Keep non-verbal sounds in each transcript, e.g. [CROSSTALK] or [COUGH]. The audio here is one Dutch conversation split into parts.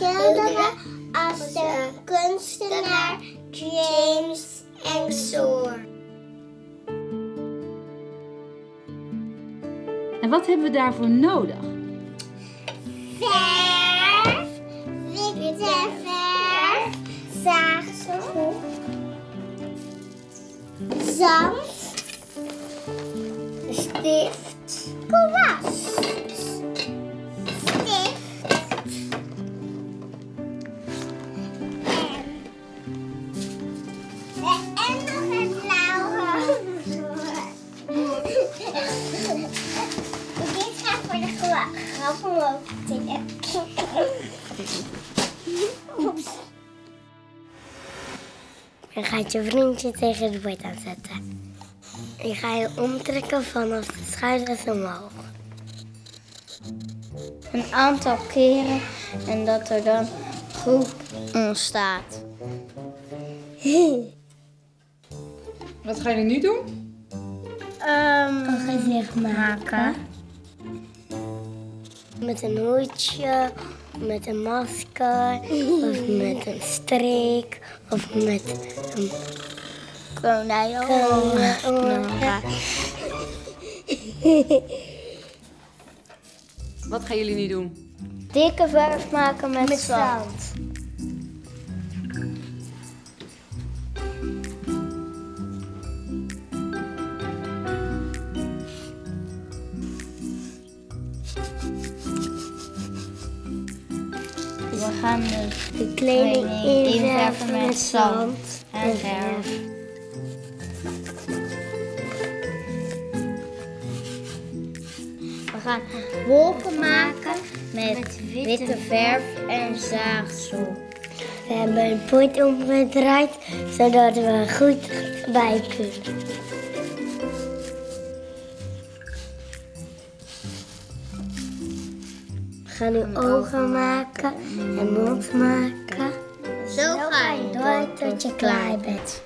schilderen als de kunstenaar James Ensor. En wat hebben we daarvoor nodig? Verf, witte verf, zaagsel, zand, stift, kwas, Oeps. Dan gaat je vriendje tegen het bord aanzetten. En ga je omtrekken vanaf de schouders omhoog. Een aantal keren en dat er dan groep ontstaat. [LAUGHS] Wat gaan jullie nu doen? een gezicht maken. Met een hoedje, met een masker, of met een strik, of met een konijnoren. Wat gaan jullie nu doen? Dikke verf maken met, zand. We gaan de kleding inverven met zand en verf. We gaan wolken maken met witte verf en zaagsel. We hebben een pot omgedraaid, zodat we er goed bij kunnen. We gaan nu ogen maken en mond maken. Zo ga je door tot je klaar bent.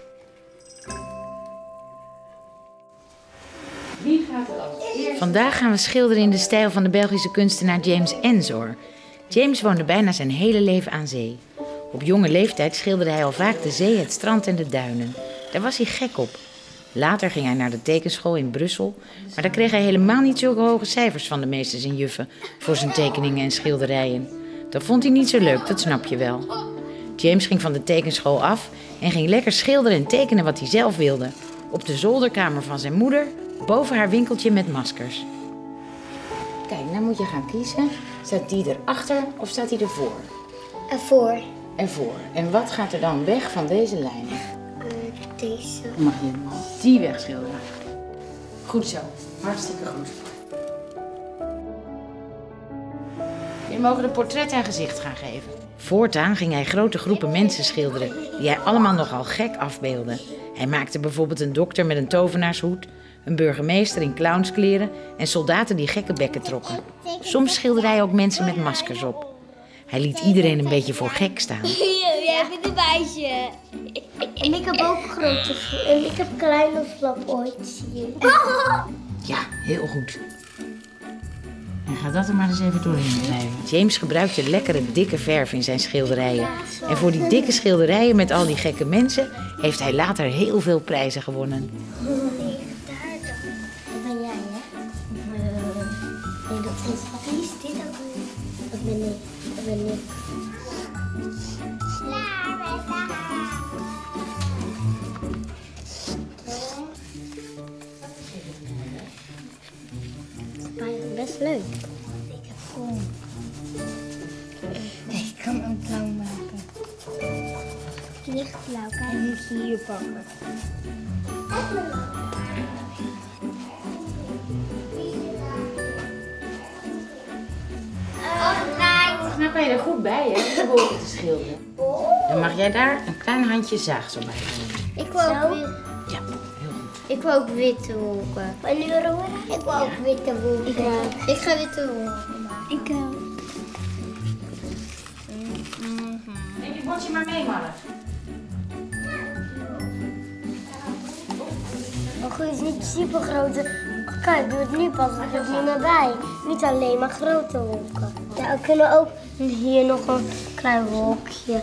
Vandaag gaan we schilderen in de stijl van de Belgische kunstenaar James Ensor. James woonde bijna zijn hele leven aan zee. Op jonge leeftijd schilderde hij al vaak de zee, het strand en de duinen. Daar was hij gek op. Later ging hij naar de tekenschool in Brussel, maar daar kreeg hij helemaal niet zulke hoge cijfers van de meesters en juffen voor zijn tekeningen en schilderijen. Dat vond hij niet zo leuk, dat snap je wel. James ging van de tekenschool af en ging lekker schilderen en tekenen wat hij zelf wilde. Op de zolderkamer van zijn moeder, boven haar winkeltje met maskers. Kijk, nou moet je gaan kiezen. Staat die erachter of staat die ervoor? Ervoor Ervoor. En wat gaat er dan weg van deze lijn? Deze. Dan mag je die wegschilderen. Goed zo. Hartstikke goed. Je mogen een portret en gezicht gaan geven. Voortaan ging hij grote groepen mensen schilderen, die hij allemaal nogal gek afbeeldde. Hij maakte bijvoorbeeld een dokter met een tovenaarshoed, een burgemeester in clownskleren en soldaten die gekke bekken trokken. Soms schilderde hij ook mensen met maskers op. Hij liet iedereen een beetje voor gek staan. [LAUGHS] Jij bent een meisje. En ik heb ook grote En ik heb kleine flap ooit, zie je. [LAUGHS] Ja, heel goed. En ga dat er maar eens even doorheen blijven. James gebruikte lekkere dikke verf in zijn schilderijen. En voor die dikke schilderijen met al die gekke mensen heeft hij later heel veel prijzen gewonnen. [LAUGHS] Leuk. Ik heb gewoon. Ik kan een clown maken. Licht blauw, kijk. En moet je hier pakken. Nou kan je er goed bij, hè, de wolken te schilderen. Dan mag jij daar een klein handje zaagsel bij doen. Ik wil ook, wi- Ja. Ik wil ook witte wolken. En nu roeren? Ik wil ook witte wolken. Ik, ga witte wolken maken. Ik ook. Neem je bordje maar mee, Mark. Maar goed, het is niet super grote. Kijk, doe het nu pas, ik het niet meer bij. Niet alleen maar grote wolken. Ja, we kunnen ook hier nog een klein wolkje.